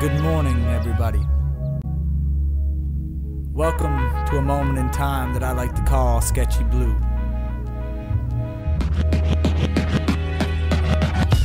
Good morning, everybody. Welcome to a moment in time that I like to call Sketchy Blue.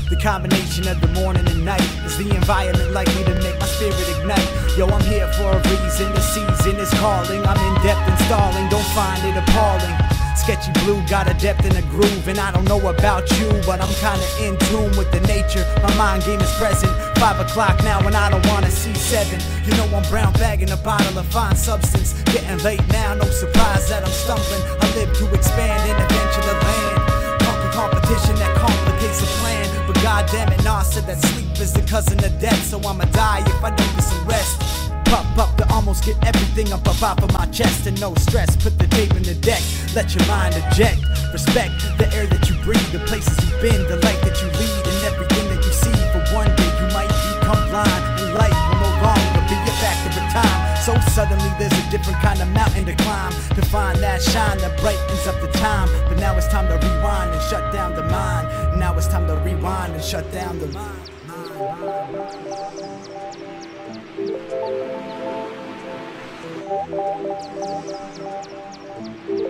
The combination of the morning and night is the environment likely to make my spirit ignite. Yo, I'm here for a reason. The season is calling. I'm in depth and stalling. Don't find it appalling. Sketchy blue got a depth and a groove, and I don't know about you, but I'm kinda in tune with the nature. My mind game is present. Five o'clock now, and I don't wanna see seven. You know I'm brown bagging a bottle of fine substance. Getting late now, no surprise that I'm stumbling. I live to expand and adventure the land. Conquer competition that complicates the plan. But goddamn it, nah, said that sleep is the cousin of death, so I'ma die if I don't get some rest. Pop up to almost get everything up above my chest and no stress. Put the tape in let your mind eject. Respect the air that you breathe, the places you've been, the light that you lead, and everything that you see. For one day you might become blind, and life will no longer be a factor of time. So suddenly there's a different kind of mountain to climb to find that shine that brightens up the time. But now it's time to rewind and shut down the mind. Now it's time to rewind and shut down the mind. Thank